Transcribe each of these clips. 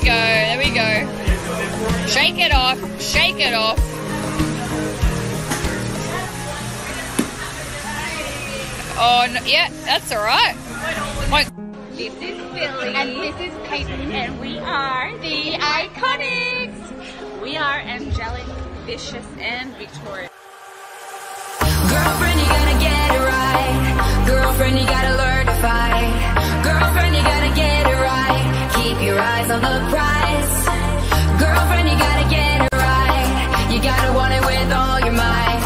we go, there we go. Shake it off, shake it off. Oh, no, yeah, that's all right. My this is Billie. And this is Peyton. And we are the IIconics. We are angelic, vicious, and victorious. Girlfriend, you gotta get it right. Girlfriend, you gotta learn. keep your eyes on the prize. Girlfriend, you gotta get it right. You gotta want it with all your might.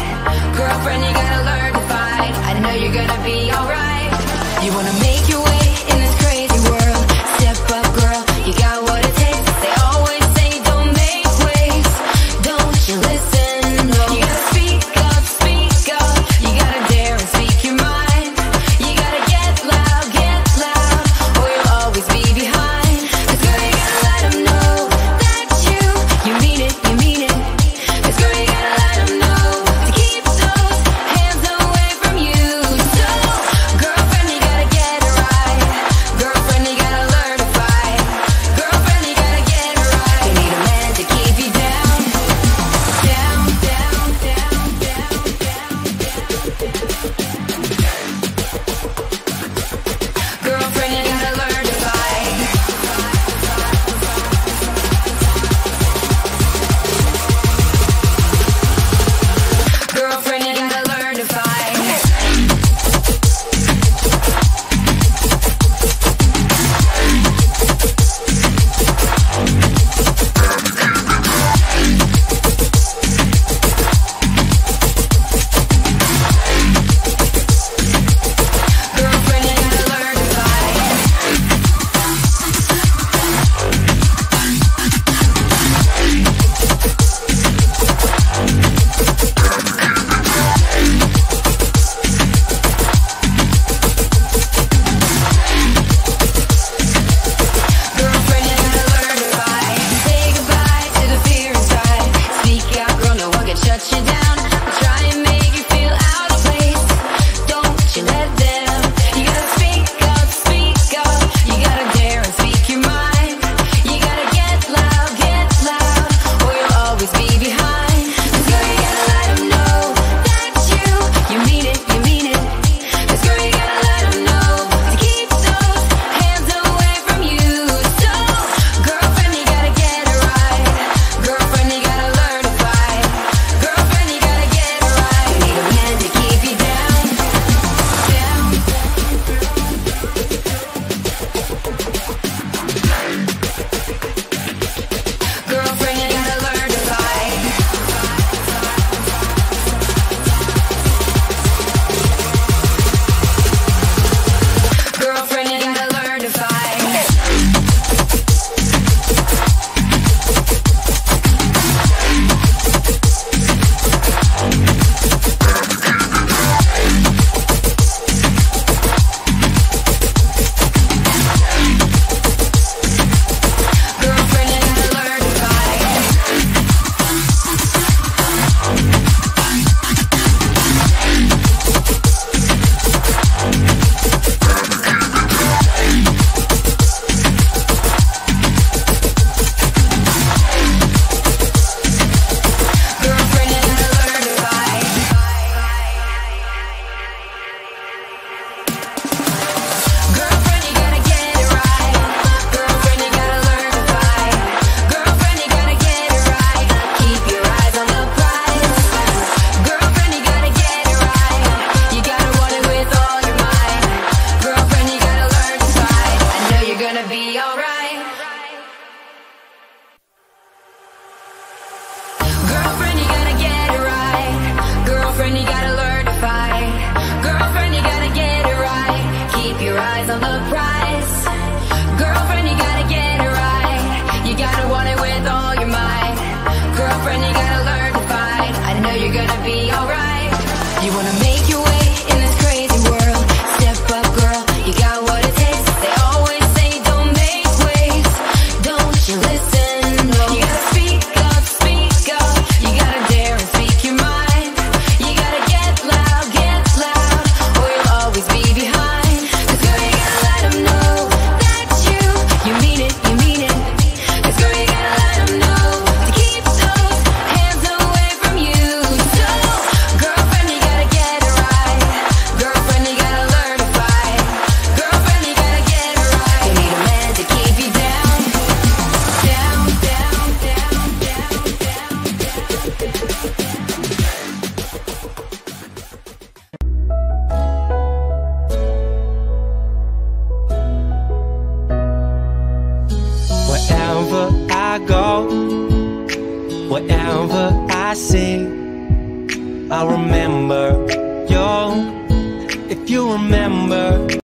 Girlfriend, you gotta learn to fight. I know you're gonna be eyes on the prize. I sing, I remember